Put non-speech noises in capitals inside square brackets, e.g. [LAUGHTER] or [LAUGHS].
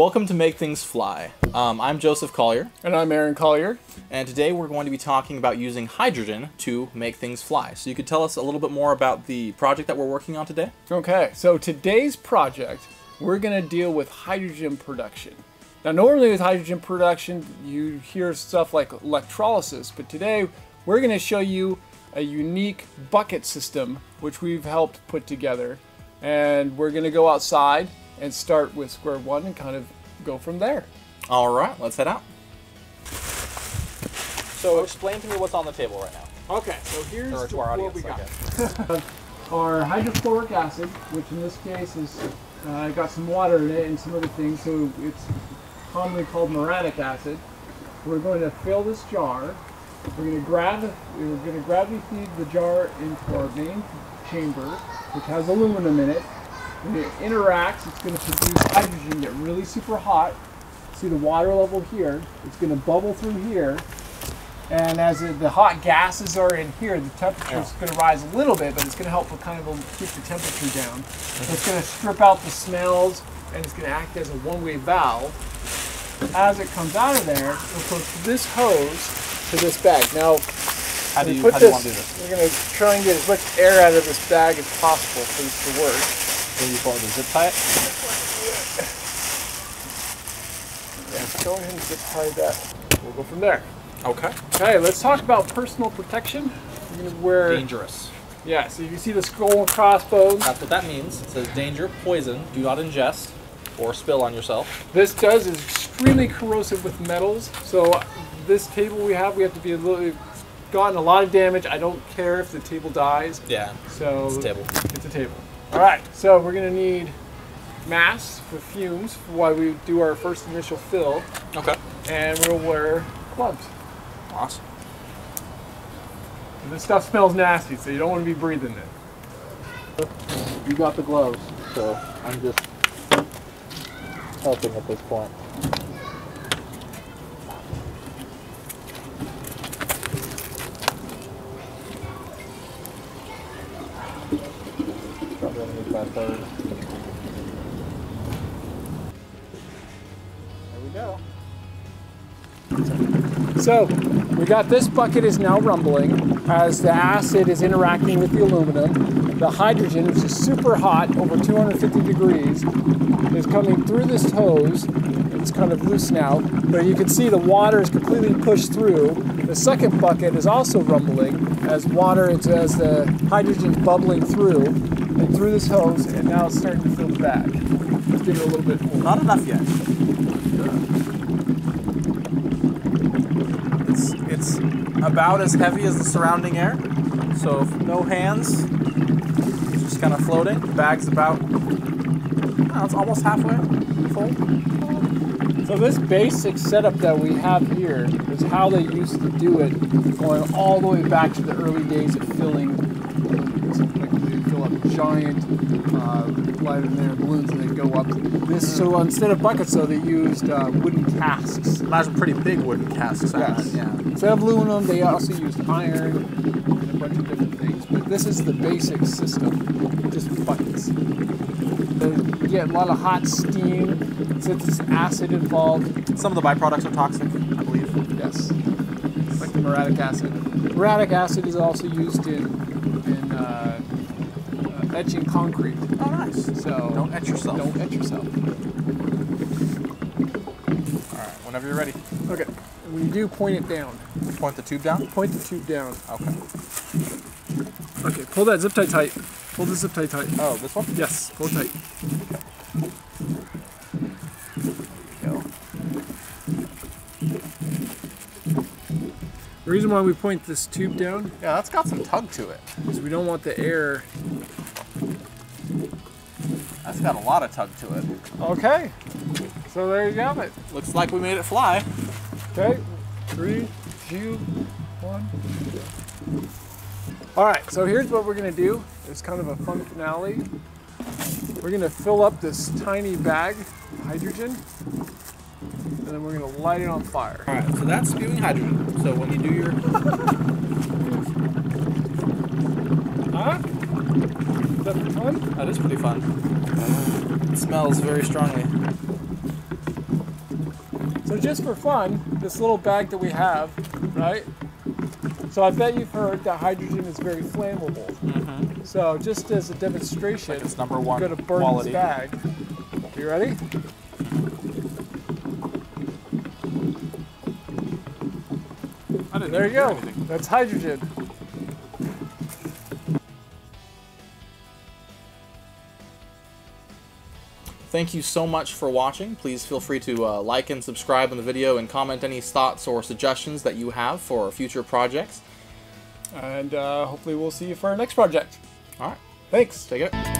Welcome to Make Things Fly. Um, I'm Joseph Collier, And I'm Aaron Collier. and today we're going to be talking about using hydrogen to make things fly. So you could tell us a little bit more about the project that we're working on today? Okay, so today's project, we're going to deal with hydrogen production. Now, normally with hydrogen production, you hear stuff like electrolysis, but today we're going to show you a unique bucket system which we've helped put together. And we're going to go outside and start with square one and kind of go from there. All right, let's head out. So explain to me what's on the table right now. Okay, so here's Or to our what we got. guess. [LAUGHS] our hydrochloric acid, which in this case is uh, got some water in it and some other things, so it's commonly called muriatic acid. We're going to fill this jar. We're going to grab we're going to gravity feed the jar into our main chamber, which has aluminum in it. When it interacts, it's going to produce hydrogen, get really super hot. See the water level here? It's going to bubble through here, and as it, the hot gases are in here, the temperature is going to rise a little bit, but it's going to help with kind of keep the temperature down. So it's going to strip out the smells, and it's going to act as a one-way valve. As it comes out of there, it'll go through this hose to this bag. Now, How do you, put how do you want to do this? we're going to try and get as much air out of this bag as possible for this to work. So you want to zip tie it? Yeah, go ahead and zip tie that. We'll go from there. Okay. Okay, let's talk about personal protection. You're going to wear, Dangerous. yeah, so you can see the skull and crossbones. That's what that means. It says danger, poison, do not ingest or spill on yourself. This does is extremely corrosive with metals. So this table we have, we have to be a little gotten a lot of damage. I don't care if the table dies. Yeah, So it's a table. It's a table. All right. So we're gonna need masks for fumes while we do our first initial fill, Okay. and we'll wear gloves. Awesome. And this stuff smells nasty, so you don't want to be breathing it. You got the gloves, so I'm just helping at this point. Third. There we go. So we got this bucket is now rumbling as the acid is interacting with the aluminum. The hydrogen, which is super hot, over 250 degrees, is coming through this hose. It's kind of loose now, but you can see the water is completely pushed through. The second bucket is also rumbling as water, as the hydrogen's bubbling through and through this hose, and now it's starting to fill the bag. Let's give it a little bit more. Not enough yet. It's it's about as heavy as the surrounding air. So no hands, it's just kind of floating. The bag's about oh, it's almost halfway full. So this basic setup that we have here is how they used to do it, going all the way back to the early days of filling. Like they fill up giant uh, light in there balloons and they go up. This so instead of buckets, though, they used uh, wooden casks. Imagine pretty big wooden casks. Yes. Yeah. Instead of aluminum, they also used iron and a bunch of different things. But this is the basic system, just buckets. They get a lot of hot steam since it's acid involved. Some of the byproducts are toxic, I believe. Yes, like the muriatic acid. Muriatic acid is also used in in uh, uh, etching concrete. Oh, nice. So Don't etch yourself. Don't etch yourself. All right. Whenever you're ready, Okay. When you do, point it down. point the tube down. Point the tube down. Okay. Okay. Pull that zip tie tight. Pull the zip tie tight. Oh, this one. Yes. Pull it tight. Go. The reason why we point this tube down Yeah, that's got some tug to it. is we don't want the air. That's got a lot of tug to it. Okay. So there you have it. Looks like we made it fly. Okay, three, two, one. All right, so here's what we're gonna do. It's kind of a fun finale. We're gonna fill up this tiny bag of hydrogen, and then we're gonna light it on fire. All right, so that's spewing hydrogen. So when you do your [LAUGHS] Huh? Is that fun? That is pretty fun. It smells very strongly. So just for fun, this little bag that we have, right? So I bet you've heard that hydrogen is very flammable. Mm-hmm. So just as a demonstration, It's number I'm one going to burn quality. this bag. You ready? There you go. anything. That's hydrogen. Thank you so much for watching. Please feel free to uh, like and subscribe on the video and comment any thoughts or suggestions that you have for future projects. And uh, hopefully we'll see you for our next project. All right, Thanks. take it.